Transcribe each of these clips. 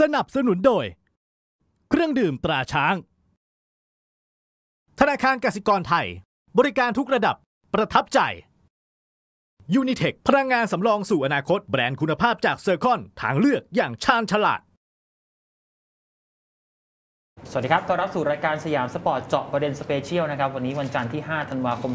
สนับสนุนโดย เครื่องดื่มตราช้าง ธนาคารกสิกรไทย บริการทุกระดับประทับใจ Unitech พลังงานสำรองสู่อนาคตแบรนด์คุณภาพจาก Zircon ทางเลือกอย่างชาญฉลาด สวัสดีครับ ต้อนรับสู่รายการสยามสปอร์ตเจาะประเด็น special นะครับ วันนี้วันจันทร์ที่ 5 ธันวาคม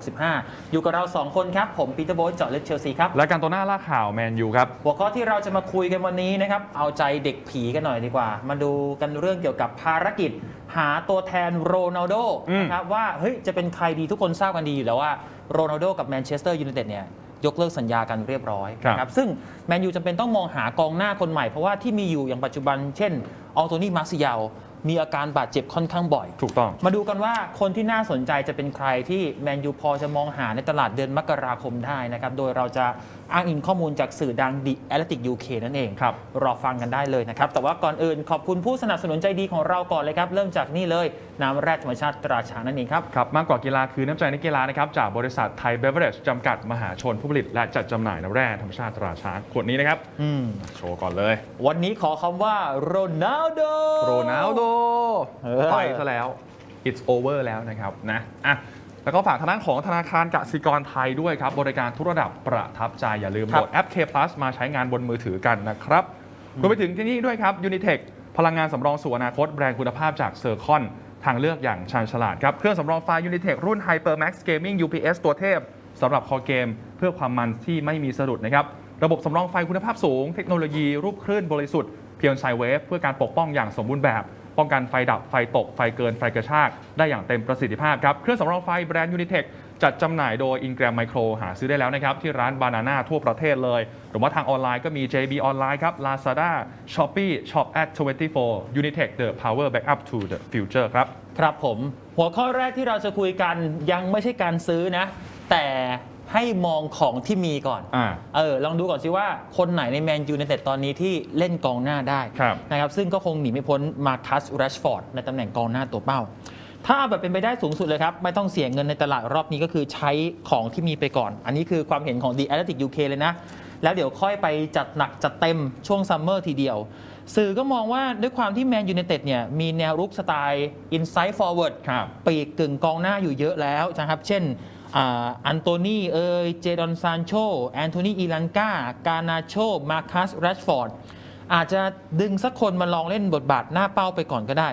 2565 อยู่กับเรา 2 คนครับ ผมปีเตอร์โบ๊ทเจาะลึกเชลซีครับรายการตัวหน้าล่าข่าวแมนยูครับ หัวข้อที่เราจะมาคุยกันวันนี้นะครับ เอาใจเด็กผีกันหน่อยดีกว่า มาดูกันเรื่องเกี่ยวกับภารกิจ หาตัวแทนโรนัลโดอืมนะครับว่าเฮ้ยจะเป็นใครดีทุกคนทราบกันดีอยู่แล้วว่าโรนัลโดกับแมนเชสเตอร์ยูไนเต็ดเนี่ยยกเลิกสัญญากันเรียบร้อยนะครับซึ่งแมนยูจำเป็นต้องมองหากองหน้าคนใหม่เพราะว่าที่มีอยู่อย่างปัจจุบันเช่นอองโตนี่มาร์ซิยาล มีอาการบาดเจ็บค่อนข้างบ่อย ถูกต้อง มาดูกันว่าคนที่น่าสนใจจะเป็นใครที่แมนยูพอจะมองหาในตลาดเดือนมกราคมได้นะครับ โดยเราจะอ้างอิงข้อมูลจากสื่อดัง The Athletic UK นั่นเองครับรอฟังกันได้เลยนะครับ แต่ว่าก่อนอื่นขอบคุณผู้สนับสนุนใจดีของเราก่อนเลยครับ เริ่มจากนี่เลย น้ำแร่ธรรมชาติตราช้างนั่นเองครับ ครับ มากกว่ากีฬาคือน้ำใจนักกีฬานะครับ จากบริษัทไทยเบเวอร์เรจจำกัดมหาชนผู้ผลิต และจัดจำหน่ายน้ำแร่ธรรมชาติตราช้างขวดนี้นะครับอืมโชว์ก่อนเลย วันนี้ขอคำว่าโรนัลโดโรนัลโดเออไปซะแล้ว it's over แล้วนะครับนะอะ แล้วก็ฝากทางด้านของธนาคารกสิกรไทยด้วยครับ บริการทุกระดับประทับใจ อย่าลืมครัโหลบดแอป K Plus มาใช้งานบนมือถือกันนะครับรวมไปถึงที่นี่ด้วยครับ Unitech พลังงานสำรองสู่อนาคตแบรนด์คุณภาพจาก Zircon ทางเลือกอย่างชาญฉลาดครับ เครื่องสำรองไฟ Unitech รุ่น HyperMax Gaming UPS ตัวเทพสำหรับคอเกม เพื่อความมันที่ไม่มีสะดุดนะครับระบบสำรองไฟคุณภาพสูง เทคโนโลยีรูปคลื่นบริสุทธิ์ pure sine wave เพื่อการปกป้องอย่างสมบูรณ์แบบ ป้องกันไฟดับไฟตกไฟเกินไฟกระชาก ได้อย่างเต็มประสิทธิภาพครับ เครื่องสำรองไฟแบรนด์ Unitech จัดจำหน่ายโดย Ingram Micro หาซื้อได้แล้วนะครับ ที่ร้าน Banana ทั่วประเทศเลย หรือว่าทางออนไลน์ก็มี JB ออนไลน์ครับ Lazada Shopee Shop at 24 Unitech the power backup to the future ครับ ครับผม หัวข้อแรกที่เราจะคุยกันยังไม่ใช่การซื้อนะ แต่ ให้มองของที่มีก่อนอ่าเออลองดูก่อนสิว่าคนไหนในแมนยูในแต่ตอนนี้ที่เล่นกองหน้าได้ครับนะครับซึ่งก็คงหนีไม่พ้นมาคัสแรชฟอร์ดในตำแหน่งกองหน้าตัวเป้า ถ้าเอาแบบเป็นไปได้สูงสุดเลยครับ ไม่ต้องเสียเงินในตลาดรอบนี้ก็คือใช้ของที่มีไปก่อน อันนี้คือความเห็นของ The Athletic UK เลยนะ แล้วเดี๋ยวค่อยไปจัดหนักจัดเต็มช่วงซัมเมอร์ทีเดียวสื่อก็มองว่าด้วยความที่แมนยู i นเต็ดเนี่ยมีแนวรุกสไตล์ inside forward ครับปีกกึ่งกองหน้าอยู่เยอะแล้วนะครับ เช่น อ่าอันโตนีเอยเจดอนซานโชแอนโทนีอีลันกากานาโชมาคัสแรชฟอร์ดอาจจะดึงสักคนมาลองเล่นบทบาทหน้าเป้าไปก่อนก็ได้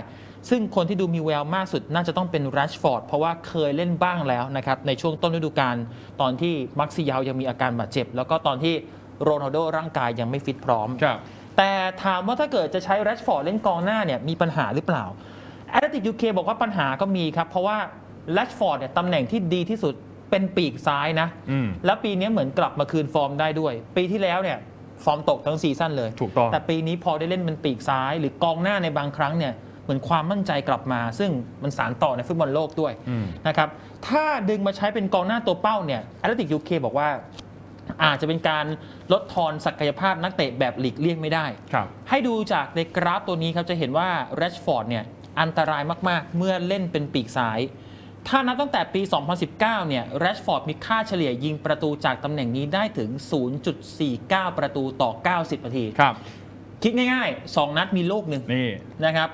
ซึ่งคนที่ดูมีแววมากสุดน่าจะต้องเป็นแรชฟอร์ดเพราะว่าเคยเล่นบ้างแล้วนะครับ ในช่วงต้นฤดูกาลตอนที่มาร์กซิยาลยังมีอาการบาดเจ็บ แล้วก็ตอนที่โรนัลโดร่างกายยังไม่ฟิตพร้อมครับแต่ถามว่าถ้าเกิดจะใช้แรชฟอร์ดเล่นกองหน้าเนี่ยมีปัญหาหรือเปล่า Athletic UK บอกว่าปัญหาก็มีครับเพราะว่าแรชฟอร์ดเนี่ยตำแหน่งที่ดีที่สุด เป็นปีกซ้ายนะ อืม แล้วปีนี้เหมือนกลับมาคืนฟอร์มได้ด้วย ปีที่แล้วเนี่ยฟอร์มตกทั้ง season เลยถูกต้อง แต่ปีนี้พอได้เล่นเป็นปีกซ้าย หรือกองหน้าในบางครั้งเนี่ยเหมือนความมั่นใจกลับมา ซึ่งมันสานต่อในฟุตบอลโลกด้วยอืม นะครับถ้าดึงมาใช้เป็นกองหน้าตัวเป้าเนี่ย Athletic UK บอกว่า อาจจะเป็นการลดทอนศักยภาพนักเตะแบบหลีกเลี่ยงไม่ได้ ครับ ให้ดูจากในกราฟตัวนี้ครับจะเห็นว่าแรชฟอร์ดเนี่ยอันตรายมาก ๆ เมื่อเล่นเป็นปีกซ้าย ถ้านับตั้งแต่ปี 2019 เนี่ยแรชฟอร์ดมีค่าเฉลี่ยยิงประตูจากตำแหน่งนี้ได้ถึง 0.49 ประตูต่อ 90 นาที ครับ คิดง่ายๆ 2 นัดมีลูกหนึ่งนี่นะครับ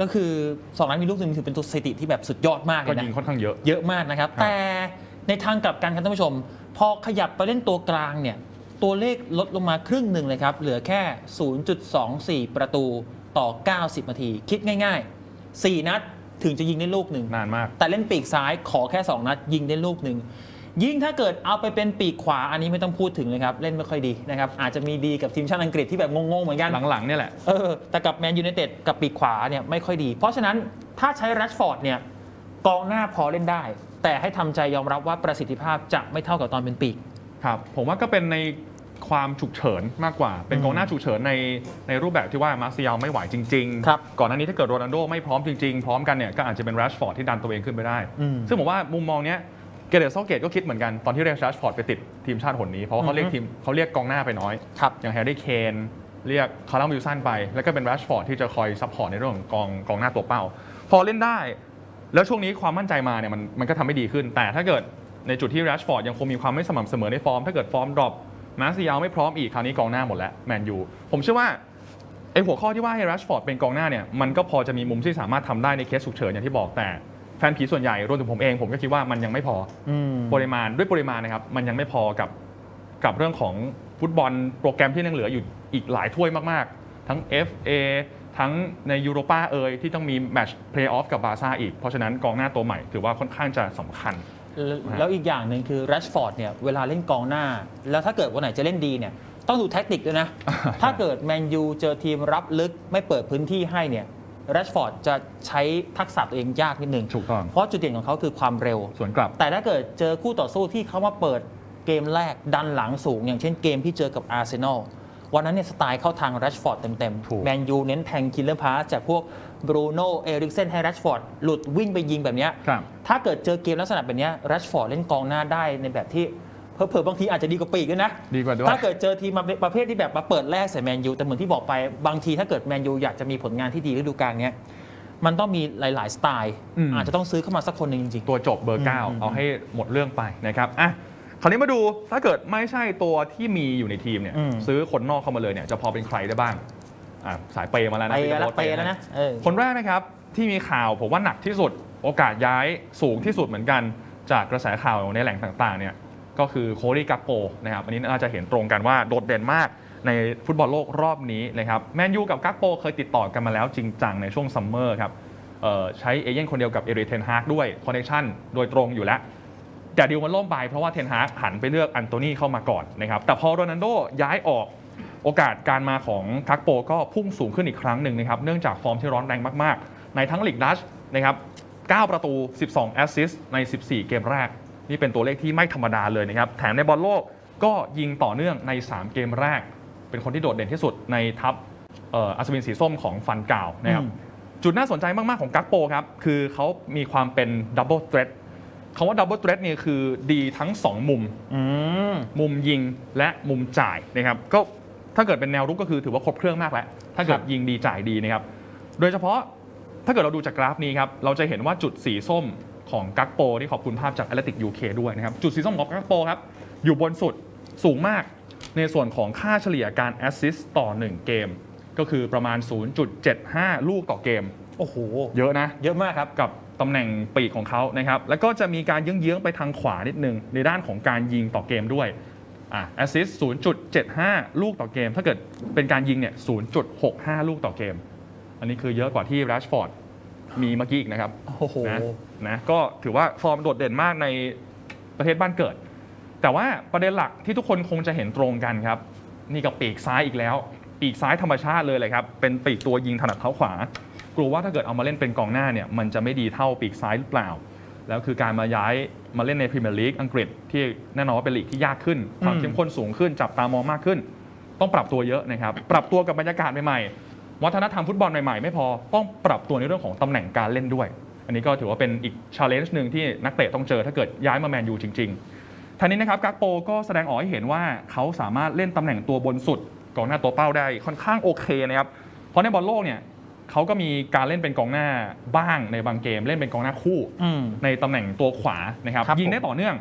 ก็คือ 2 นัดมีลูกหนึ่งถือเป็นตัวสถิติที่แบบสุดยอดมากเลก็ยนะ ยิงค่อนข้างเยอะ เยอะมากนะครับ ครับ แต่ในทางกลับกันครับท่านผู้ชม พอขยับไปเล่นตัวกลางเนี่ย ตัวเลขลดลงมาครึ่งหนึ่งเลยครับ เหลือแค่ 0.24 ประตูต่อ 90 นาที คิดง่าย ๆ 4 นัด ถึงจะยิงได้ลูกหนึ่งนานมาก แต่เล่นปีกซ้ายขอแค่ 2 นัด ยิงได้ลูกหนึ่งยิ่งถ้าเกิดเอาไปเป็นปีกขวาอันนี้ไม่ต้องพูดถึงเลยครับ เล่นไม่ค่อยดีนะครับ อาจจะมีดีกับทีมชาติอังกฤษที่แบบงงๆเหมือนกันหลังๆเนี่ยแหละเออแต่กับแมนยู i นเต็ดกับปีกขวาเนี่ยไม่ค่อยดี เพราะฉะนั้นถ้าใช้แรชฟอร์ดเนี่ยกองหน้าพอเล่นได้ แต่ให้ทำใจยอมรับว่าประสิทธิภาพจะไม่เท่ากับตอนเป็นปีกครับผมว่าก็เป็นใน ความฉุกเฉินมากกว่า เป็นกองหน้าฉุกเฉินในในรูปแบบที่ว่ามาร์ซิยาลไม่ไหวจริงครับก่อนหน้านี้ถ้าเกิดโรนัลโดไม่พร้อมจริงๆ พร้อมกันเนี่ยก็อาจจะเป็นแรชฟอร์ดที่ดันตัวเองขึ้นไปได้อืมซึ่งผมว่ามุมมองเนี้ยแกเร็ธเซาธ์เกตก็คิดเหมือนกันตอนที่เรียกแรชฟอร์ดไปติดทีมชาติหนนี้เพราะว่าเขาเรียกอือฮึทีมเขาเรียกกองหน้าไปน้อยครับอย่างแฮร์รี่เคนเรียกคัลลัมวิลสันไป แล้วก็เป็นแรชฟอร์ดที่จะคอย support ในเรื่องของกองกองหน้าตัวเป้า พอเล่นได้ แล้วช่วงนี้ความมั่นใจมาเนี่ยมันมันก็ทำให้ดีขึ้น แต่ถ้าเกิดในจุดที่แรชฟอร์ดยังคงมีความไม่สม่ำเสมอในฟอร์ม ถ้าเกิดฟอร์ม drop มาร์ซิยาลไม่พร้อมอีกคราวนี้กองหน้าหมดแล้วแมนยูผมเชื่อว่าไอหัวข้อที่ว่าให้แรชฟอร์ดเป็นกองหน้าเนี่ยมันก็พอจะมีมุมที่สามารถทำได้ในเคสฉุกเฉินอย่างที่บอกแต่แฟนผีส่วนใหญ่รวมถึงผมเองผมก็คิดว่ามันยังไม่พออืมปริมาณด้วยปริมาณนะครับมันยังไม่พอกับกับเรื่องของฟุตบอลโปรแกรมที่ยังเหลืออยู่อีกหลายถ้วยมากๆ ทั้ง FA ทั้งในยูโรปาเอยที่ต้องมีแมตช์เพลย์ออฟกับบาร์ซ่าอีก เพราะฉะนั้นกองหน้าตัวใหม่ถือว่าค่อนข้างจะสำคัญ แล้วแล้วอีกอย่างหนึ่งคือแรชฟอร์ดเนี่ยเวลาเล่นกองหน้า แล้วถ้าเกิดวันไหนจะเล่นดีเนี่ยต้องดูแท็กติกด้วยนะ ถ้าเกิดแมนยูเจอทีมรับลึกไม่เปิดพื้นที่ให้เนี่ยแรชฟอร์ดจะใช้ทักษะตัวเองยากนิดนึงถูกต้องเพราะจุดเด่นของเขาคือความเร็วสวนกลับ แต่ถ้าเกิดเจอคู่ต่อสู้ที่เขามาเปิดเกมแลกดันหลังสูง อย่างเช่นเกมที่เจอกับอาร์เซนอลวันนั้นเนี่ยสไตล์เข้าทางแรชฟอร์ดเต็มถูกๆแมนยูเน้นแทง killer pass จากพวกบรูโน่เอริกเซนให้แรชฟอร์ดหลุดวิ่งไปยิงแบบเนี้ยครับ ถ้าเกิดเจอเกมลักษณะแบบเนี้ยแรชฟอร์ดเล่นกองหน้าได้ในแบบที่เผลอๆบางทีอาจจะดีกว่าปีกด้วยนะ ดีกว่าด้วยถ้าเกิดเจอทีมประเภทที่แบบมาเปิดแลกใส่แมนยูแต่เหมือนที่บอกไปบางทีถ้าเกิดแมนยูอยากจะมีผลงานที่ดีฤดูกาลเนี้ยมันต้องมีหลาย ๆ สไตล์อืมอาจจะต้องซื้อเข้ามาสักคนหนึ่งจริงตัวจบเบอร์อืม9เอาให้หมดเรื่องไปนะครับอะคราวนี้มาดูถ้าเกิดไม่ใช่ตัวที่มีอยู่ในทีมเนี่ยอืมซื้อคนนอกเข้ามาเลยเนี่ยจะพอเป็นใครได้บ้างอะสายเปย์มาแล้วๆนะไปพี่แล้วโบ๊ทไปแล้วนะเออคนแรกนะครับที่มีข่าวผมว่าหนักที่สุด โอกาสย้ายสูงที่สุดเหมือนกันจากกระแสข่าวในแหล่งต่างๆเนี่ยก็คือโคลีกัปโปนะครับอันนี้น่าจะเห็นตรงกันว่าโดดเด่นมากในฟุตบอลโลกรอบนี้นะครับแมนยูกับกัปโปเคยติดต่อกันมาแล้วจริงจังในช่วงซัมเมอร์ครับใช้เอเย่นคนเดียวกับเอริคเทนฮากด้วย connection โดยตรงอยู่แล้ว แต่ดีลมันล่มไปเพราะว่าเทนฮากหันไปเลือกอันโตนีเข้ามาก่อนนะครับแต่พอโรนัลโดย้ายออกโอกาสการมาของคักโปก็พุ่งสูงขึ้นอีกครั้งหนึ่งนะครับเนื่องจากฟอร์มที่ร้อนแรงมาก ๆ ในทั้งลีกดัชนะครับ 9 ประตู 12 แอสซิสต์ใน 14 เกมแรก นี่เป็นตัวเลขที่ไม่ธรรมดาเลยนะครับ แถมในบอลโลกก็ยิงต่อเนื่องใน 3 เกมแรก เป็นคนที่โดดเด่นที่สุดในทัพเอ่ออัศวินสีส้มของฟานกัลนะครับอืมจุดน่าสนใจมาก ๆ ของกักโปครับ คือเขามีความเป็น double threat คำว่า double threat เนี่ยคือดีทั้ง 2 มุมอืมมุมยิงและมุมจ่ายนะครับก็ถ้าเกิดเป็นแนวรุกก็คือถือว่าครบเครื่องมากแล้ว ถ้าเกิดยิงดีจ่ายดีนะครับ โดยเฉพาะ ถ้าเกิดเราดูจากกราฟนี้ครับ เราจะเห็นว่าจุดสีส้มของกักโปที่ขอบคุณภาพจาก Athletic UK ด้วยนะครับ จุดสีส้มของกักโปครับ อยู่บนสุดสูงมากในส่วนของค่าเฉลี่ยการแอสซิสต์ต่อ 1 เกม ก็คือประมาณ 0.75 ลูกต่อเกม โอ้โห เยอะนะ เยอะมากครับ กับตำแหน่งปีกของเขานะครับ แล้วก็จะมีการเยื้องๆไปทางขวานิดนึง ในด้านของการยิงต่อเกมด้วยอะแอสซิสต์ 0.75 ลูกต่อเกม ถ้าเกิดเป็นการยิงเนี่ย 0.65 ลูกต่อเกม อันนี้คือเยอะกว่าที่แรชฟอร์ดมีเมื่อกี้อีกนะครับโอ้โหนะนะก็ถือว่าฟอร์มโดดเด่นมากในประเทศบ้านเกิด แต่ว่าประเด็นหลักที่ทุกคนคงจะเห็นตรงกันครับ นี่กับปีกซ้ายอีกแล้ว ปีกซ้ายธรรมชาติเลยเลยครับ เป็นปีกตัวยิงถนัดเท้าขวากลัวว่าถ้าเกิดเอามาเล่นเป็นกองหน้าเนี่ยมันจะไม่ดีเท่าปีกซ้ายหรือเปล่า แล้วคือการมาย้ายมาเล่นในพรีเมียร์ลีกอังกฤษที่แน่นอนว่าเป็นลีกที่ยากขึ้น ความอืมเข้มข้นสูงขึ้นจับตามองมากขึ้น ต้องปรับตัวเยอะนะครับ ปรับตัวกับบรรยากาศใหม่ๆ วัฒนธรรมฟุตบอลใหม่ๆ ไม่พอต้องปรับตัวในเรื่องของตำแหน่งการเล่นด้วย อันนี้ก็ถือว่าเป็นอีกชาเลนจ์หนึ่งที่นักเตะต้องเจอถ้าเกิดย้ายมาแมนยูจริงๆท่านี้นะครับกักโปก็แสดงออกให้เห็นว่าเขาสามารถเล่นตำแหน่งตัวบนสุดกองหน้าตัวเป้าได้ค่อนข้างโอเคนะครับเพราะในบอลโลกเนี่ยเขาก็มีการเล่นเป็นกองหน้าบ้างในบางเกม เล่นเป็นกองหน้าคู่อืมในตำแหน่งตัวขวานะครับครับยิงได้ผมต่อเนื่อง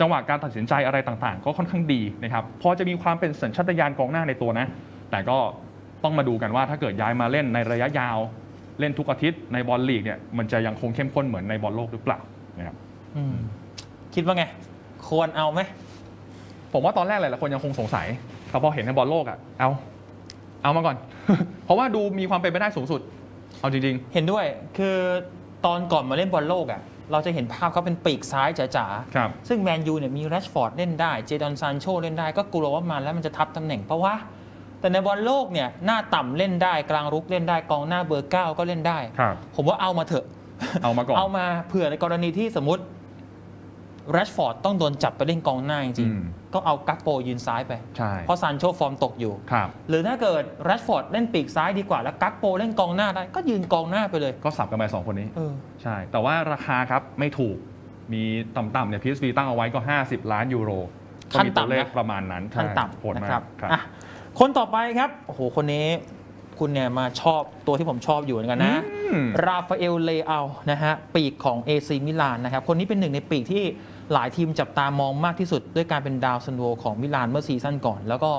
จังหวะการตัดสินใจอะไรต่างๆ ก็ค่อนข้างดีนะครับพอจะมีความเป็นสัญชาตญาณกองหน้าในตัวนะ แต่ก็ ต้องมาดูกันว่าถ้าเกิดย้ายมาเล่นในระยะยาวเล่นทุกอาทิตย์ในบอลลีกเนี่ยมันจะยังคงเข้มข้นเหมือนในบอลโลกหรือเปล่านะครับอืมคิดว่าไง ควรเอาไหมผมว่าตอนแรกหลายๆคนยังคงสงสัยแต่พอเห็นในบอลโลกอะเอาเอามาก่อน เพราะว่าดูมีความเป็นไปได้สูงสุด เอาจริงเห็นด้วยคือตอนก่อนมาเล่นบอลโลกอะเราจะเห็นภาพเขาเป็นปีกซ้ายจ๋าๆครับๆซึ่งแมนยูเนี่ยมีแรชฟอร์ดเล่นได้ เจดอนซานโชเล่นได้ก็กลัวว่ามาแล้วมันจะทับตำแหน่งเพราะว่า แต่ในบอลโลกเนี่ยหน้าต่ำเล่นได้กลางรุกเล่นได้กองหน้าเบอร์เก้าก็เล่นได้ครับผมว่าเอามาเถอะ เอามาก่อนเอามาเผื่อในกรณีที่สมมติแรชฟอร์ดต้องโดนจับไปเล่นกองหน้าจริงอืมๆก็เอากักโปยืนซ้ายไปใช่เพราะซานโชฟอร์มตกอยู่ครับหรือถ้าเกิดแรชฟอร์ดเล่นปีกซ้ายดีกว่า แล้วกักโปเล่นกองหน้าได้ ก็ยืนกองหน้าไปเลย ก็สับกันไปสองคนนี้เออใช่ แต่ว่าราคาครับไม่ถูกมีต่ำๆเนี่ย PSV ตั้งเอาไว้ก็ 50 ล้านยูโรก็ขั้นมีตัวต่ำนะเลขประมาณนั้นขั้นใช่ต่ำโหดนะมาครักบครับอะ คนต่อไปครับโอ้โหคนนี้คุณเนี่ยมาชอบตัวที่ผมชอบอยู่เหมือนกันนะอืมราฟาเอล เลอานะฮะ ปีกของ AC มิลานนะครับ คนนี้เป็นหนึ่งในปีกที่หลายทีมจับตามองมากที่สุด ด้วยการเป็นดาวซัลโวของมิลานเมื่อซีซั่นก่อน แล้วก็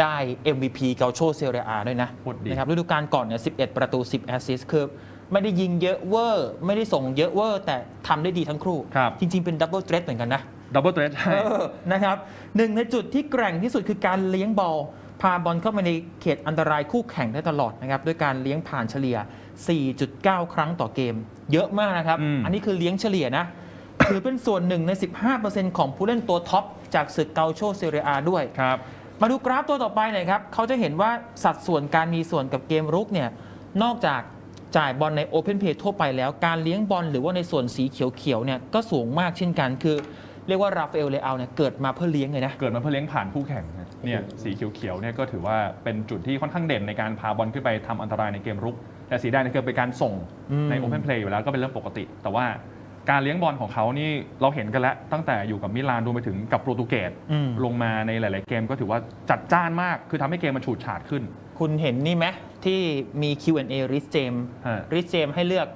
ได้ MVP กัลโช่เซเรียอาด้วยนะโคตรดีนะครับฤดูกาลก่อนเนี่ย 11 ประตู 10 แอสซิสต์คือไม่ได้ยิงเยอะเวอร์ ไม่ได้ส่งเยอะเวอร์ แต่ทำได้ดีทั้งคู่ครับจริง ๆ เป็น double threat เหมือนกันนะ double threat ใช่เออนะครับหนึ่งในจุดที่แกร่งที่สุดคือการเลี้ยงบอล พาบอลเข้ามาในเขตอันตรายคู่แข่งได้ตลอดนะครับด้วยการเลี้ยงผ่านเฉลี่ย 4.9 ครั้งต่อเกม เยอะมากนะครับอืมอันนี้คือเลี้ยงเฉลี่ยนะถือเป็นส่วนหนึ่งใน 15%ของผู้เล่นตัวท็อปจากศึกกัลโช่เซเรียอาด้วยครับมาดูกราฟตัวต่อไปหน่อยครับเขาจะเห็นว่าสัดส่วนการมีส่วนกับเกมรุกเนี่ยนอกจากจ่ายบอลใน open play ทั่วไปแล้วการเลี้ยงบอลหรือว่าในส่วนสีเขียวๆเนี่ยก็สูงมากเช่นกันคือเรียกว่าราฟาเอลเลอาเนี่ยเกิดมาเพื่อเลี้ยงเลยนะ เกิดมาเพื่อเลี้ยงผ่านคู่แข่งนะ เนี่ยสีเขียวๆเนี่ยก็ถือว่าเป็นจุดที่ค่อนข้างเด่นในการพาบอลขึ้นไปทำอันตรายในเกมรุก แต่สีแดงเนี่ยคือเป็นการส่งอืมใน open play อยู่แล้วก็เป็นเรื่องปกติ แต่ว่าการเลี้ยงบอลของเขานี่เราเห็นกันแล้ว ตั้งแต่อยู่กับมิลานรวมไปถึงกับโปรตุเกสอืมลงมาในหลาย ๆ เกมก็ถือว่าจัดจ้านมาก คือทำให้เกมมันฉูดฉาดขึ้น คุณเห็นนี่ไหมที่มี Q&A รีซ เจมส์ฮะรีซ เจมส์ให้เลือก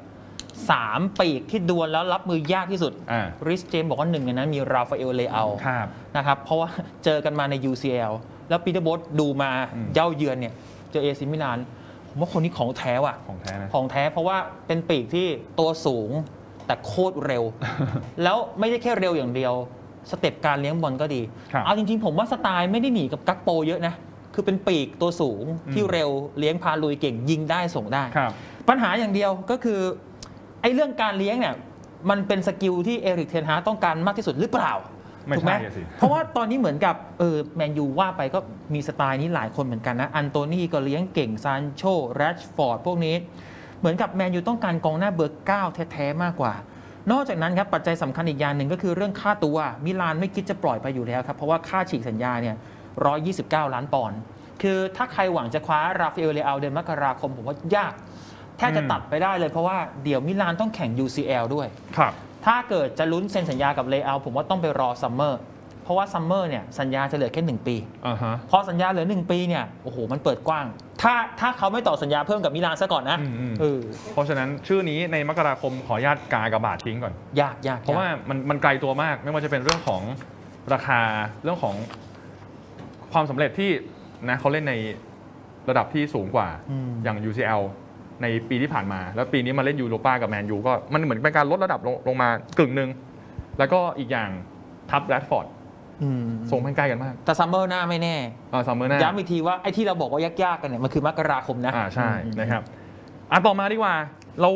3 ปีกที่ดวลแล้วรับมือยากที่สุดอ่ารีซ เจมส์บอกว่าหนึ่งในนั้นมีราฟาเอลเลอาครับนะครับเพราะว่าเจอกันมาใน UCL แล้วปีเตอร์โบสดูมาอืมเหย้าเยือนเนี่ยเจอเอซีมิลานผมว่าคนนี้ของแท้ว่ะของแท้นะของแท้เพราะว่าเป็นปีกที่ตัวสูงแต่โคตรเร็ว แล้วไม่ได้แค่เร็วอย่างเดียว สเต็ปการเลี้ยงบอลก็ดีครับเอาจริงๆ ผมว่าสไตล์ไม่ได้หนีกับกักโปเยอะนะ คือเป็นปีกตัวสูงที่อืมเร็วเลี้ยงพาลุยเก่งยิงได้ส่งได้ครับปัญหาอย่างเดียวก็คือ ไอ้เรื่องการเลี้ยงเนี่ยมันเป็น skill ที่เอริกเทนฮากต้องการมากที่สุดหรือเปล่าไม่ถูกไหมใช่อะสิเพราะว่าตอนนี้เหมือนกับเออแมนยูว่าไปก็มีสไตล์นี้หลายคนเหมือนกันนะ อันโตนี่ก็เลี้ยงเก่งซานโชแรชฟอร์ดพวกนี้ เหมือนกับแมนยูต้องการกองหน้าเบอร์9แท้ๆมากกว่า นอกจากนั้นครับปัจจัยสำคัญอีกอย่างหนึ่งก็คือเรื่องค่าตัวมิลานไม่คิดจะปล่อยไปอยู่แล้วครับเพราะว่าค่าฉีกสัญญาเนี่ย129 ล้านปอนด์คือถ้าใครหวังจะคว้าราฟาเอลเลอาเดือนมกราคมผมว่ายาก แทบจะอืมตัดไปได้เลยเพราะว่าเดี๋ยวมิลานต้องแข่ง UCL ด้วย ครับ ถ้าเกิดจะลุ้นเซ็นสัญญากับเลอาผมว่าต้องไปรอซัมเมอร์เพราะว่าซัมเมอร์เนี่ยสัญญาจะเหลือแค่ 1 ปีอ่าฮะ พอสัญญาเหลือ 1 ปีเนี่ยโอ้โหมันเปิดกว้าง ถ้าถ้าเขาไม่ต่อสัญญาเพิ่มกับมิลานซะก่อนนะอืมอืม เออเพราะฉะนั้นชื่อนี้ในมกราคมขออนุญาตกากระบาดทิ้งก่อน ยากยากเพราะว่ายกมันมันไกลตัวมากไม่ว่าจะเป็นเรื่องของราคาเรื่องของความสำเร็จที่นะเขาเล่นในระดับที่สูงกว่า อืมอย่าง UCL ในปีที่ผ่านมา แล้วปีนี้มาเล่นยูโรป้ากับแมนยูก็มันเหมือนเป็นการลดระดับลงลงมากึ่งหนึ่งแล้วก็อีกอย่างทับแรดฟอร์ดอืมทรงมันใกล้กันมาก แต่ซัมเมอร์หน้าไม่แน่ซัมเมอร์หน้าย้ำอีกทีว่าไอ้ที่เราบอกว่ายากๆกันเนี่ยมันคือมกราคมนะอ่าใช่อืมนะครับอะต่อมาดีกว่า เรา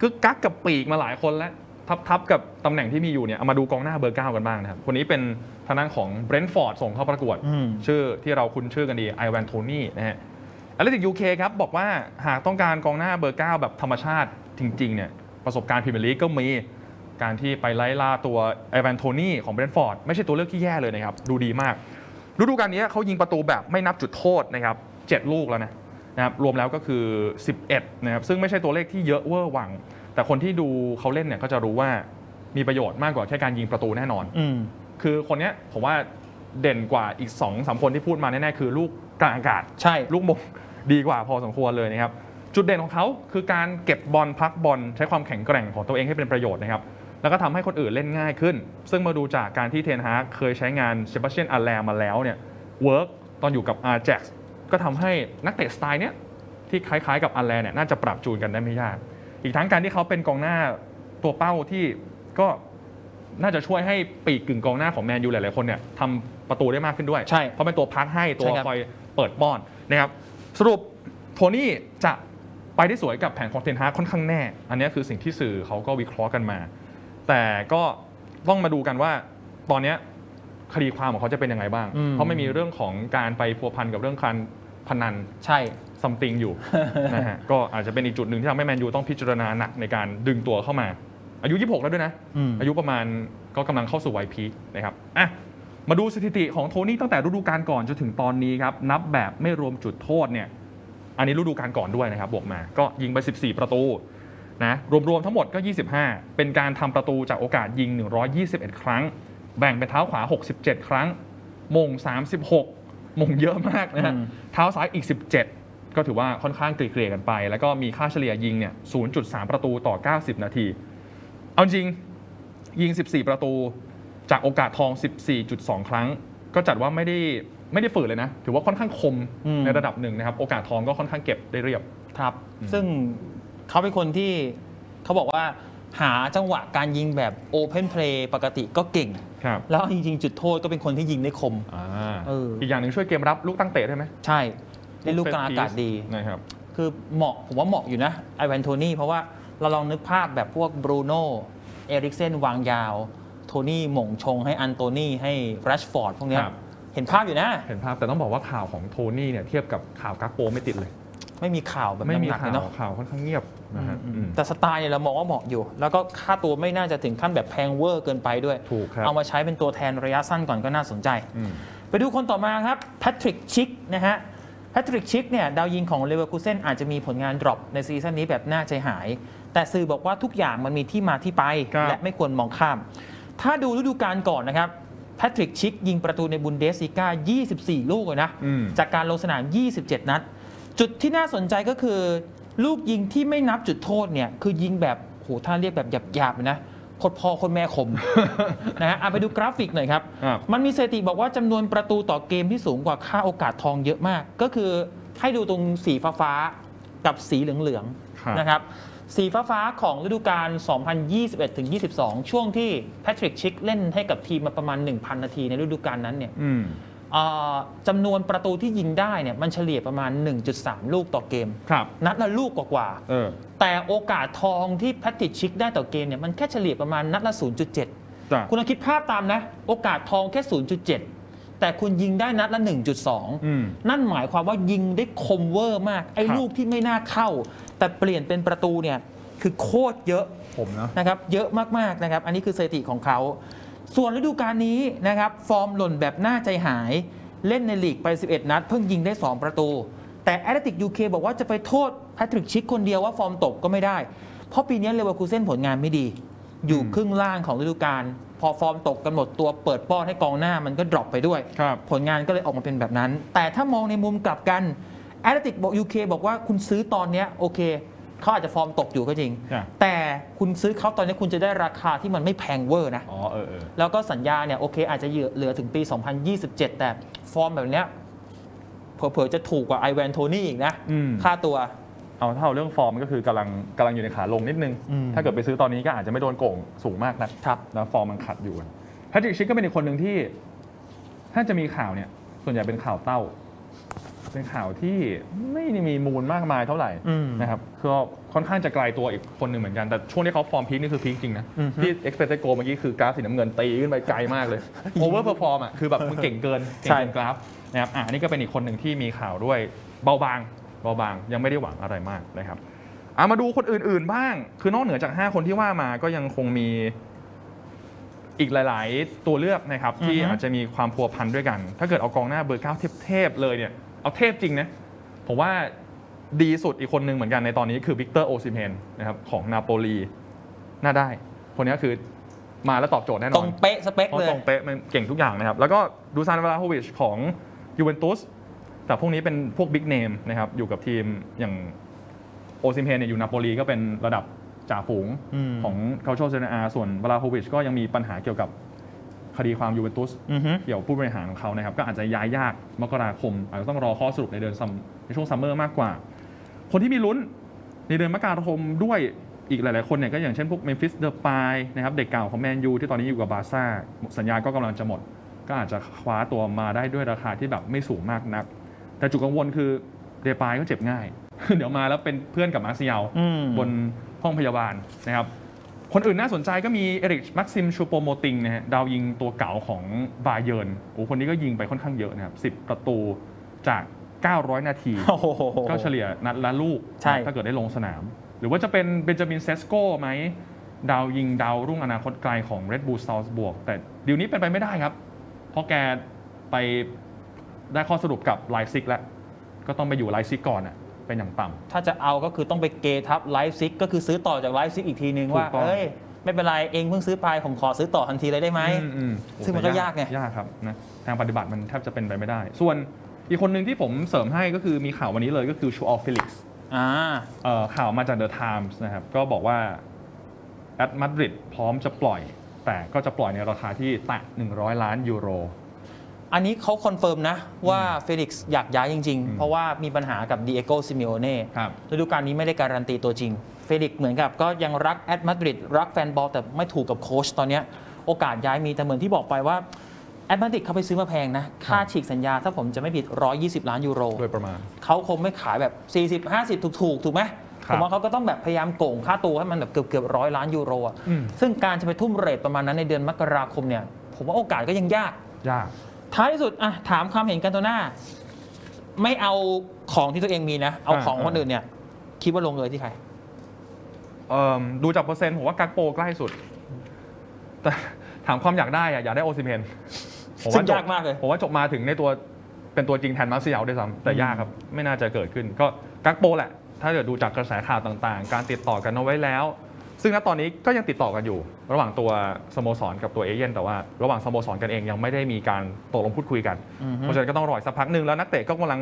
กึกกักกับปีกมาหลายคนแล้วทับทับกับตำแหน่งที่มีอยู่เนี่ยเอามาดูกองหน้าเบอร์เก้ากันบ้างนะครับคนนี้เป็นทางด้านของเบรนท์ฟอร์ดส่งเข้าประกวดอืมชื่อที่เราคุ้นชื่อกันดีไอแวนโทนี่นะฮะ อ t เลติกยูเคครับบอกว่าหากต้องการกองหน้าเบอร์ 9 แบบธรรมชาติจริงๆเนี่ยประสบการณ์พรีเมียร์ลีกก็มีการที่ไปไล่ล่าตัวไอแวนโทนี่ของเบรนท์ฟอร์ดไม่ใช่ตัวเลือกที่แย่เลยนะครับ ดูดีมาก ฤดูกาลนี้เขายิงประตูแบบไม่นับจุดโทษนะครับ 7 ลูกแล้วนะนะครับรวมแล้วก็คือ 11 นะครับ ซึ่งไม่ใช่ตัวเลขที่เยอะเวอร์วัง แต่คนที่ดูเขาเล่นเนี่ยก็จะรู้ว่ามีประโยชน์มากกว่าแค่การยิงประตูแน่นอนอืมคือคนเนี้ยผมว่าเด่นกว่าอีก2อสามคนที่พูดมาแน่ๆคือลูกกลางอากาศใช่ลูกมง ดีกว่าพอสมควรเลยนะครับ จุดเด่นของเขาคือการเก็บบอลพักบอลใช้ความแข็งแกร่งของตัวเองให้เป็นประโยชน์นะครับ แล้วก็ทำให้คนอื่นเล่นง่ายขึ้น ซึ่งมาดูจากการที่เทนฮากเคยใช้งานเซบาสเตียนอาแลมาแล้วเนี่ยwork ตอนอยู่กับอาแจ็กซ์ก็ทำให้นักเตะสไตล์เนี้ยที่คล้ายๆกับอัลแลร์เนี่ยน่าจะปรับจูนกันได้ไม่ยาก อีกทั้งการที่เขาเป็นกองหน้าตัวเป้าที่ก็น่าจะช่วยให้ปีกกึ่งกองหน้าของแมนยูหลายๆคนเนี่ยทำประตูได้มากขึ้นด้วย ใช่ เพราะเป็นตัวพักให้ตัวใช่ครับคอยเปิดป้อนนะครับ สรุปโทนี่จะไปได้สวยกับแผนของเทนฮากค่อนข้างแน่ อันนี้คือสิ่งที่สื่อเขาก็วิเคราะห์กันมา แต่ก็ต้องมาดูกันว่าตอนเนี้ยคดีความของเขาจะเป็นยังไงบ้างอืมเพราะไม่มีเรื่องของการไปพัวพันกับเรื่องการพนันใช่ซัมติงอยู่นะฮะก็อาจจะเป็นอีกจุดหนึ่งที่ทำให้แมนยูต้องพิจารณาหนักในการดึงตัวเข้ามา อายุ 26 แล้วด้วยนะอืมอายุประมาณก็กำลังเข้าสู่วัยพีคนะครับอะ มาดูสถิติของโทนี่ตั้งแต่ฤดูกาลก่อนจนถึงตอนนี้ครับนับแบบไม่รวมจุดโทษเนี่ยอันนี้ฤดูกาลก่อนด้วยนะครับบวกมาก็ยิงไป 14 ประตูนะรวมๆทั้งหมดก็ 25 เป็นการทำประตูจากโอกาสยิง 121 ครั้ง แบ่งเป็นเท้าขวา 67 ครั้ง มง 36 มงเยอะมากนะฮะอืมเท้าซ้ายอีก 17 ก็ถือว่าค่อนข้างเกลี่ยๆกันไป แล้วก็มีค่าเฉลี่ยยิงเนี่ย 0.3 ประตูต่อ 90 นาที เอาจริงยิง 14 ประตู จากโอกาสทอง 14.2 ครั้ง ก็จัดว่าไม่ได้ไม่ได้ฝืดเลยนะ ถือว่าค่อนข้างคมอืมในระดับหนึ่งนะครับ โอกาสทองก็ค่อนข้างเก็บได้เรียบครับอืมซึ่งเขาเป็นคนที่เขาบอกว่าหาจังหวะการยิงแบบ open play ปกติก็เก่งครับแล้วจริงๆ จุดโทษก็เป็นคนที่ยิงได้คมอ่าเอออีอีกอย่างหนึ่งช่วยเกมรับลูกตั้งเตะได้ไหม ใช่เล่นลูกกลางอากาศดีนะครับคือเหมาะผมว่าเหมาะอยู่นะไอแวนโทนี่เพราะว่าเราลองนึกภาพแบบพวกบรูโน่เอริกเซนวางยาว โทนี่โหม่งชง ให้อันโตนี่ให้แรชฟอร์ดพวกเนี้ยครับ เห็นภาพอยู่นะ เห็นภาพแต่ต้องบอกว่าข่าวของโทนี่เนี่ยเทียบกับข่าวกักโปไม่ติดเลย ไม่มีข่าวแบบไม่มีน้ำหนักเลข่ายวเนาะข่าวค่อนข้างเงียบนะฮะอืมอืมแต่สไตล์เนี่ยเรามองว่าเหมาะอยู่ แล้วก็ค่าตัวไม่น่าจะถึงขั้นแบบแพงเวอร์เกินไปด้วย ถูกครับเอามาใช้เป็นตัวแทนระยะสั้นก่อนก็น่าสนใจ อืม ไปดูคนต่อมาครับแพทริกชิกนะฮะแพทริกชิกเนี่ยดาวยิงของเลเวอร์คูเซนอาจจะมีผลงาน drop ในซีซั่นนี้แบบน่าใจหาย แต่สื่อบอกว่าทุกอย่างมันมีที่มาที่ไป ครับ และไม่ควรมองข้าม ถ้าดูฤดูกาลก่อนนะครับแพทริกชิกยิงประตูในบุนเดสลีกา24 ลูกเลยนะอืมจากการลงสนาม 27 นัด จุดที่น่าสนใจก็คือ ลูกยิงที่ไม่นับจุดโทษเนี่ย คือยิงแบบโหถ้าเรียกแบบหยาบๆเลยนะโคตรพอโคนแม่คมนะฮะเอาไปดูกราฟิกหน่อยครับครับ มันมีสถิติบอกว่าจำนวนประตูต่อเกมที่สูงกว่าค่าโอกาสทองเยอะมาก ก็คือให้ดูตรงสีฟ้าๆกับสีเหลืองครับๆนะครับ สีฟ้าๆของฤดูกาล 2021-22 ช่วงที่แพทริกชิกเล่นให้กับทีมมาประมาณ 1,000 นาทีในฤดูกาลนั้นเนี่ยอืมเอ่อจำนวนประตูที่ยิงได้เนี่ยมันเฉลี่ยประมาณ 1.3 ลูกต่อเกมครับนัดละลูกกว่าเออๆแต่โอกาสทองที่แพทริกชิกได้ต่อเกมเนี่ยมันแค่เฉลี่ยประมาณนัดละ 0.7จ้ะคุณลองคิดภาพตามนะ โอกาสทองแค่ 0.7แต่คุณยิงได้นัดละอืม1.2 นั่นหมายความว่ายิงได้คมเวอร์มาก ไอ้ครับลูกที่ไม่น่าเข้า แต่เปลี่ยนเป็นประตูเนี่ยคือโคตรเยอะผมนะนะครับเยอะมากๆนะครับ อันนี้คือสถิติของเขา ส่วนฤดูกาลนี้นะครับฟอร์มหล่นแบบน่าใจหาย เล่นในลีกไป 11 นัด เพิ่งยิงได้ 2 ประตู แต่ Athletic UK บอกว่าจะไปโทษแพทริกชิกคนเดียวว่าฟอร์มตกก็ไม่ได้ เพราะปีนี้เลเวอร์คูเซ่นผลงานไม่ดี อยู่อืมครึ่งล่างของฤดูกาลพอฟอร์มตกกันหมดตัวเปิดป้อนให้กองหน้ามันก็ drop ไปด้วยครับผลงานก็เลยออกมาเป็นแบบนั้น แต่ถ้ามองในมุมกลับกัน Athletic บอก UK บอกว่าคุณซื้อตอนเนี้ยโอเคเขาอาจจะฟอร์มตกอยู่ก็จริงจ้ะแต่คุณซื้อเขาตอนนี้คุณจะได้ราคาที่มันไม่แพงเวอร์นะ อ๋อเออเออ แล้วก็สัญญาเนี่ยโอเคอาจจะเหลือเหลือถึงปี 2027 แต่ฟอร์มแบบเนี้ยเผลอๆจะถูกกว่าไอแวนโทนี่อีกนะ อืม ค่าตัว เอาเท่าเรื่องฟอร์มก็คือกำลังกำลังอยู่ในขาลงนิดนึง อืม ถ้าเกิดไปซื้อตอนนี้ก็อาจจะไม่โดนโก่งสูงมากนะครับแล้วฟอร์มมันขัดอยู่แพทริกชิกก็เป็นอีกคนหนึ่งที่ ถ้าจะมีข่าวเนี่ย ส่วนใหญ่เป็นข่าวเต้า เป็นข่าวที่ไม่ได้มีมูลมากมายเท่าไหร่อืมนะครับก็ค่อนข้างจะไกลตัวอีกคนหนึ่งเหมือนกัน แต่ช่วงที่เขาฟอร์ม peak นี่คือ peak จริงนะอือฮึที่ expected goal เมื่อกี้คือกราฟสีน้ำเงินตีขึ้นไปไกลมากเลย over perform อะคือแบบมึงเก่งเกินเก่งเกินกราฟนะครับอะอันนี้ก็เป็นอีกคนหนึ่งที่มีข่าวด้วยเบาบางเบาบางยังไม่ได้หวังอะไรมากนะครับอะมาดูคนอื่นๆบ้าง คือนอกเหนือจาก 5 คนที่ว่ามาก็ยังคงมีอีกหลาย ๆ ตัวเลือกนะครับที่อือฮึอาจจะมีความพัวพันด้วยกัน ถ้าเกิดเอากองหน้าเบอร์เก้าเทพๆเลยเนี่ย เอาเทพจริงนะ ผมว่าดีสุดอีกคนหนึ่งเหมือนกันในตอนนี้คือวิกเตอร์โอซิเมนนะครับของนาโปลีน่าได้ คนนี้คือมาแล้วตอบโจทย์แน่นอนตรงเป๊ะสเปคเพราะเลยตรงเป๊ะมันเก่งทุกอย่างนะครับ แล้วก็ดูซานวลาโฮวิชของยูเวนตุสแต่พวกนี้เป็นพวก big name นะครับอยู่กับทีมอย่างโอซิเมนเนี่ยอยู่นาโปลีก็เป็นระดับจ่าฝูงอืมของกัลโช่เซเรียอาส่วนวลาโฮวิชก็ยังมีปัญหาเกี่ยวกับ คดีความยูเวนตุสอือฮึเกี่ยวกับผู้บริหารของเขานะครับก็อาจจะย้ายยากมกราคม อาจจะต้องรอข้อสรุปในเดือนซัมในช่วงซัมเมอร์มากกว่า คนที่มีลุ้นในเดือนมกราคมด้วยอีกหลาย ๆ คนเนี่ยก็อย่างเช่นพวกเมมฟิสเดอร์ปายนะครับเด็กเก่าของแมนยูที่ตอนนี้อยู่กับบาร์ซ่าสัญญาก็กำลังจะหมด ก็อาจจะคว้าตัวมาได้ด้วยราคาที่แบบไม่สูงมากนัก แต่จุดกังวลคือเดปายก็เจ็บง่าย เดี๋ยวมาแล้วเป็นเพื่อนกับมาร์เซียลอืมบนห้องพยาบาลนะครับ คนอื่นน่าสนใจก็มีเอริกมักซิมชูโปโมติงนะฮะดาวยิงตัวเก่าของบาเยิร์นโอ้คนนี้ก็ยิงไปค่อนข้างเยอะนะครับ10 ประตูจาก 900 นาทีโอ้โหก็เฉลี่ยนัดละลูกใช่ถ้าเกิดได้ลงสนาม หรือว่าจะเป็นเบนจามินเซสโกไหม ดาวยิงดาวรุ่งอนาคตไกลของ Red Bull Salzburg แต่ดีลนี้เป็นไปไม่ได้ครับ เพราะแกไปได้ข้อสรุปกับไลป์ซิกแล้ว ก็ต้องไปอยู่ไลป์ซิกก่อนอะ เป็นอย่างต่ำ ถ้าจะเอาก็คือต้องไปเกทับไลป์ซิกก็คือซื้อต่อจากไลป์ซิกอีกทีนึงถูกว่าต้อง เอ้ย ไม่เป็นไร เองเพิ่งซื้อไปผมขอซื้อต่อทันทีเลยได้ไหม อือืมซึ่งมันก็ยากไง ยากครับนะทางปฏิบัติมันแทบจะเป็นไปไม่ได้ ส่วนอีกคนหนึ่งที่ผมเสริมให้ก็คือมีข่าววันนี้เลยก็คือชูเอาเฟลิกซ์อ่า ข่าวมาจากเดอะไทมส์นะครับ ก็บอกว่าแอตมาดริดพร้อมจะปล่อย แต่ก็จะปล่อยในราคาที่แตะ100 ล้านยูโร อันนี้เขา confirm นะ ว่าเฟลิกซ์อยากย้ายจริงอืมๆเพราะว่ามีปัญหากับดีเอโกซิมิโอเน่ครับฤดูกาลนี้ไม่ได้การันตีตัวจริง เฟลิกซ์เหมือนกับก็ยังรักแอตมาดริดรักแฟนบอลแต่ไม่ถูกกับโค้ชตอนเนี้ยโอกาสย้ายมีแต่เหมือนที่บอกไปว่าแอตมาดริดเขาไปซื้อมาแพงนะ ค่าฉีกสัญญาถ้าผมจะไม่ผิด 120 ล้านยูโรโดยประมาณเขาคงไม่ขายแบบ 40 50 ถูกถูกๆถูกไหมครับผมว่าเขาก็ต้องแบบพยายามโก่งค่าตัวให้มันแบบเกือบเกือบร้อยล้านยูโรอะอืมซึ่งการจะไปทุ่มเรทประมาณนั้นในเดือนมกราคมเนี่ยผมว่าโอกาสก็ยังยากยาก ท้ายที่สุดอะถามความเห็นกันตัวหน้า ไม่เอาของที่ตัวเองมีนะ เอาอ่าของคนอ่าอื่นเนี่ย คิดว่าลงเลยที่ใครเอิ่มดูจากเปอร์เซ็นต์ผมว่ากักโปใกล้สุด แต่ถามความอยากได้อะอยากได้โอซิเมนผมซึ่ว่างจบยากมากเลยผมว่าจบมาถึงในตัวเป็นตัวจริงแทนมาร์เซียลด้วยซ้ำแต่ยากครับ ไม่น่าจะเกิดขึ้น ก็กักโปแหละ ถ้าเกิดดูจากกระแสข่าวต่างๆ การติดต่อกันเอาไว้แล้ว ซึ่งณตอนนี้ก็ยังติดต่อกันอยู่ ระหว่างตัวสโมสรกับตัวเอเย่นแต่ว่าระหว่างสโมสรกันเองยังไม่ได้มีการตกลงพูดคุยกันอือฮึเพราะฉะนั้นก็ต้องรออีกสักพักหนึ่งแล้วนักเตะก็กำลัง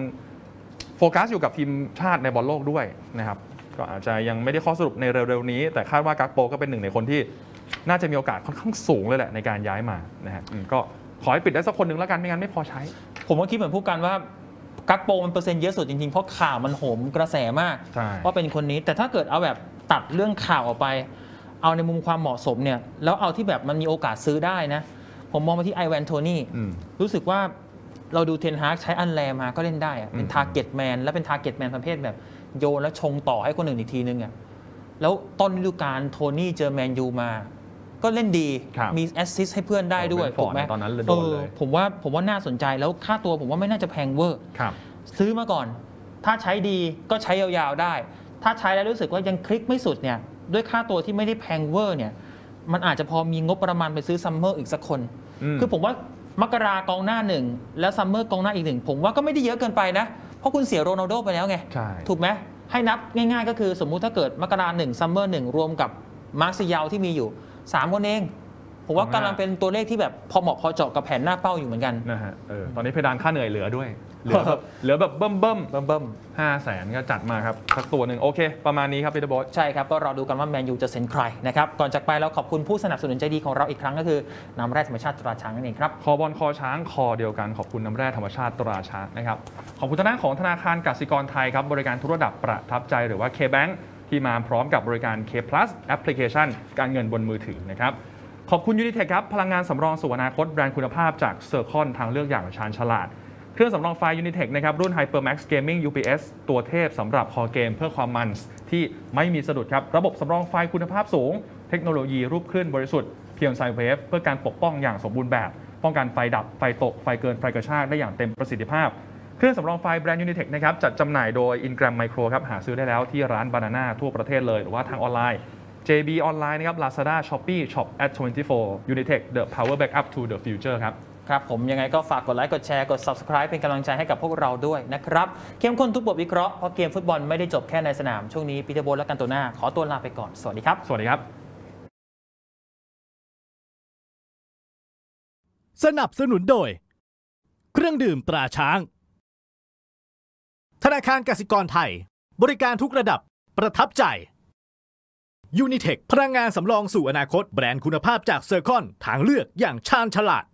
โฟกัสอยู่กับทีมชาติในบอลโลกด้วยนะครับก็อาจจะยังไม่ได้ข้อสรุปในเร็วๆนี้ แต่คาดว่ากักโปก็เป็นหนึ่งในคนที่น่าจะมีโอกาสค่อนข้างสูงเลยแหละในการย้ายมานะฮะอืมก็ขอให้ปิดได้สักคนหนึ่งแล้วกันไม่งั้นไม่พอใช้ ผมก็คิดเหมือนผู้กันว่ากักโปมันเปอร์เซ็นต์เยอะสุดจริงๆ เพราะข่าวมันโหมกระแสมากใช่ว่าเป็นคนนี้แต่ถ้าเกิดเอาแบบ ตัดเรื่องข่าวออกไป เอาในมุมความเหมาะสมเนี่ยแล้วเอาที่แบบมันมีโอกาสซื้อได้นะ ผมมองไปที่ไอแวนโทนี่อืมรู้สึกว่าเราดูเทนฮากใช้อัลแลร์มาก็เล่นได้อะเป็นอืม target man และเป็น target man ประเภทแบบโยนแล้วชงต่อให้คนอื่นอีกทีนึงอะแล้วต้นฤดูกาลโทนี่เจอแมนยูมา ก็เล่นดีครับมี assist ให้เพื่อนได้ด้วยโอ้ถูกไหม Brentford ตอนนั้นเลยโดเอนเลอยผมว่าผมว่าน่าสนใจแล้วค่าตัวผมว่าไม่น่าจะแพงเวอร์ครับซื้อมาก่อน ถ้าใช้ดีก็ใช้ยาวๆได้ ถ้าใช้แล้วรู้สึกว่ายังคลิกไม่สุดเนี่ยด้วยค่าตัวที่ไม่ได้แพงเวอร์เนี่ยมันอาจจะพอมีงบประมาณไปซื้อซัมเมอร์อีกสักคนอืมคือผมว่ามกรากองหน้าหนึ่งแล้วซัมเมอร์กองหน้าอีกหนึ่งผมว่าก็ไม่ได้เยอะเกินไปนะ เพราะคุณเสียโรนัลโดไปแล้วไงใช่ถูกไหมให้นับง่ายๆ ก็คือสมมุติถ้าเกิดมกราหนึ่งซัมเมอร์หนึ่งรวมกับมาร์กซิยาลที่มีอยู่ 3 คนเอง ผมว่ากำลังเป็นตัวเลขที่แบบพอเหมาะพอเจาะกับแผนหน้าเป้าอยู่เหมือนกันนะฮะเออตอนนี้เพดานค่าเหนื่อยเหลือด้วย เหลือแบบเหลือแบบเบิ่มเบิ่มเบิ่มห้าแสนก็จัดมาครับสักตัวหนึ่งโอเค ประมาณนี้ครับพีเตอร์บอสๆใช่ครับ ก็รอดูกันว่าแมนยูจะเซ็นใครนะครับก่อนจากไปเราขอบคุณผู้สนับสนุนใจดีของเราอีกครั้งก็คือน้ำแร่ธรรมชาติตราช้างนั่นเองครับคอบอลคอช้างคอเดียวกันขอบคุณน้ำแร่ธรรมชาติตราช้างนะครับขอบคุณทางด้านของธนาคารกสิกรไทยครับบริการทุกระดับประทับใจหรือว่า K-Bank ที่มาพร้อมกับบริการ K Plus แอปพลิเคชันการเงินบนมือถือนะครับขอบคุณยูนิเทคครับพลังงานสำรองสู่อนาคตแบรนด์คุณภาพจากเซอร์คอนทางเลือกอย่างชาญฉลาด เครื่องสำรองไฟยูนิเทคนะครับรุ่น HyperMax Gaming UPS ตัวเทพสำหรับคอเกมเพื่อความมันที่ไม่มีสะดุดครับ ระบบสำรองไฟคุณภาพสูง เทคโนโลยีรูปคลื่นบริสุทธิ์ pure sine wave เพื่อการปกป้องอย่างสมบูรณ์แบบ ป้องกันไฟดับ ไฟตก ไฟเกิน ไฟกระชากได้อย่างเต็มประสิทธิภาพ เครื่องสำรองไฟแบรนด์ Unitech นะครับจัดจำหน่ายโดย Ingram Micro ครับหาซื้อได้แล้วที่ร้าน BaNANA ทั่วประเทศเลยหรือว่าทางออนไลน์ JB ออนไลน์นะครับ Lazada Shopee Shop at 24 Unitech the power backup to the future ครับ ครับผมยังไงก็ฝากกดไลค์กดแชร์กด subscribe เป็นกำลังใจให้กับพวกเราด้วยนะครับเข้มข้นทุกบทวิเคราะห์เพราะเกมฟุตบอลไม่ได้จบแค่ในสนามช่วงนี้ปีเตอร์โบทและกันตัวหน้า ขอตัวลาไปก่อนสวัสดีครับสวัสดีครับ สนับสนุนโดย เครื่องดื่มตราช้าง ธนาคารกสิกรไทย บริการทุกระดับประทับใจ Unitech พลังงานสำรองสู่อนาคตแบรนด์คุณภาพจากเซอร์คอนทางเลือกอย่างชาญฉลาด